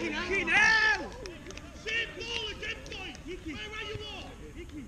Icky now. Icky now. Same ball again, boys. Where are you all? Icky.